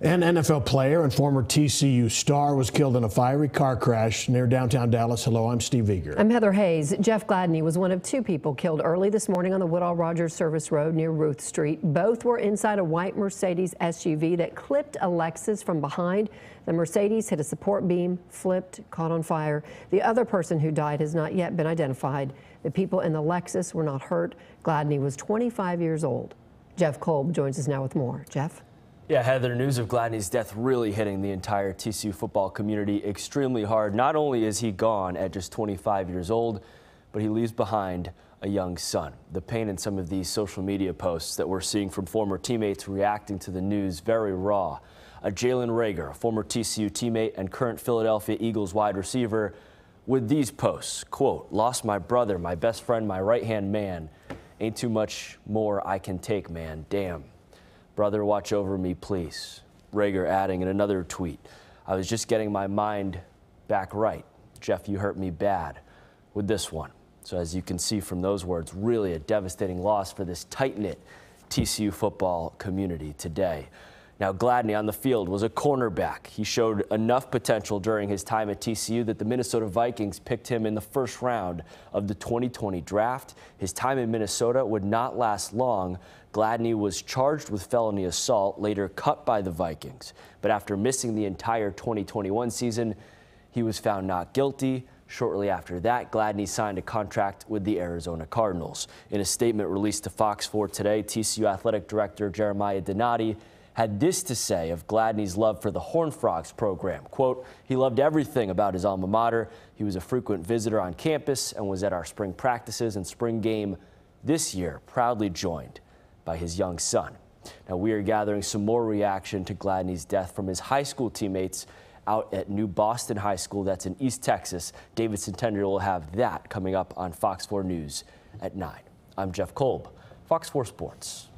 An NFL player and former TCU star was killed in a fiery car crash near downtown Dallas. Hello, I'm Steve Eagar. I'm Heather Hays. Jeff Gladney was one of two people killed early this morning on the Woodall Rogers Service Road near Ruth Street. Both were inside a white Mercedes SUV that clipped a Lexus from behind. The Mercedes hit a support beam, flipped, caught on fire. The other person who died has not yet been identified. The people in the Lexus were not hurt. Gladney was 25 years old. Jeff Kolb joins us now with more. Jeff? Yeah, Heather, news of Gladney's death really hitting the entire TCU football community extremely hard. Not only is he gone at just 25 years old, but he leaves behind a young son. The pain in some of these social media posts that we're seeing from former teammates reacting to the news very raw. A Jalen Reagor, a former TCU teammate and current Philadelphia Eagles wide receiver, with these posts, quote, lost my brother, my best friend, my right-hand man. Ain't too much more I can take, man. Damn. Brother, watch over me, please. Reagor adding in another tweet, I was just getting my mind back right. Jeff, you hurt me bad with this one. So as you can see from those words, really a devastating loss for this tight-knit TCU football community today. Now, Gladney on the field was a cornerback. He showed enough potential during his time at TCU that the Minnesota Vikings picked him in the first round of the 2020 draft. His time in Minnesota would not last long. Gladney was charged with felony assault, later cut by the Vikings. But after missing the entire 2021 season, he was found not guilty. Shortly after that, Gladney signed a contract with the Arizona Cardinals. In a statement released to Fox 4 today, TCU Athletic Director Jeremiah Donati had this to say of Gladney's love for the Horned Frogs program. Quote, he loved everything about his alma mater. He was a frequent visitor on campus and was at our spring practices and spring game this year, proudly joined by his young son. Now, we are gathering some more reaction to Gladney's death from his high school teammates out at New Boston High School. That's in East Texas. David Sentendrey will have that coming up on Fox 4 News at 9. I'm Jeff Kolb, Fox 4 Sports.